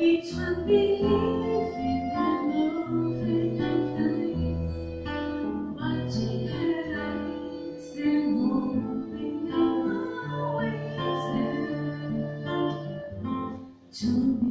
Between believing and loving and dying, watching her eyes and holding and always there to.